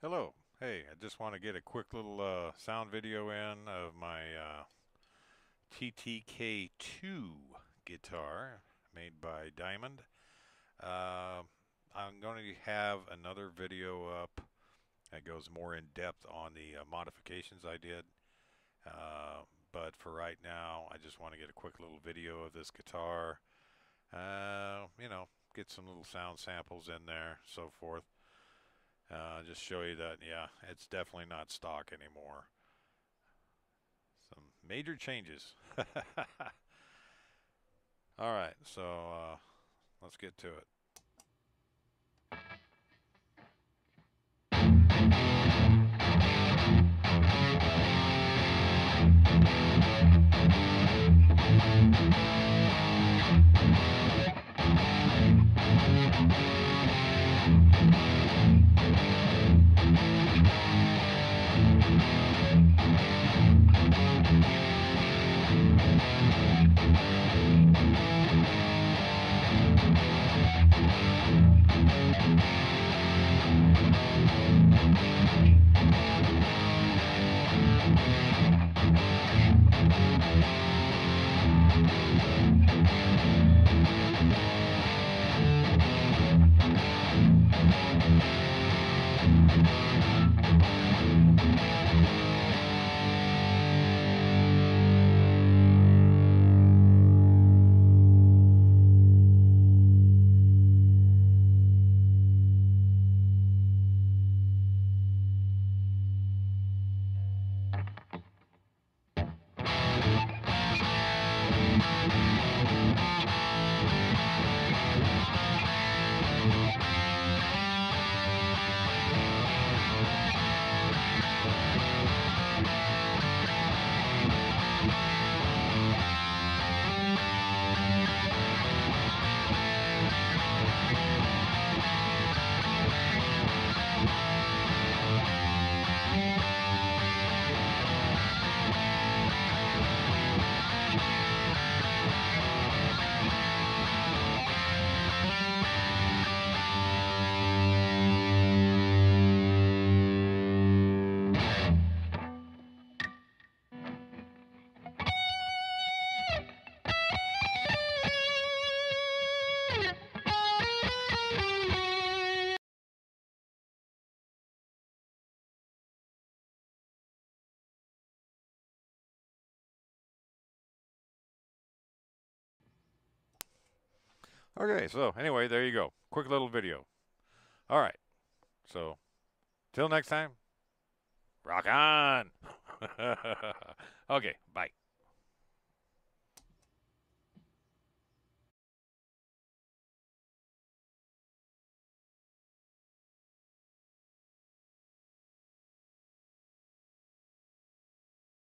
Hello. Hey, I just want to get a quick little uh, sound video in of my uh, TTK2 guitar made by Diamond. Uh, I'm going to have another video up that goes more in depth on the uh, modifications I did. Uh, but for right now, I just want to get a quick little video of this guitar. Uh, you know, get some little sound samples in there, so forth. Uh, just show you that, yeah, it's definitely not stock anymore. Some major changes. All right, so uh, let's get to it. Okay, so anyway, there you go. Quick little video. All right. So, till next time, rock on. okay, bye.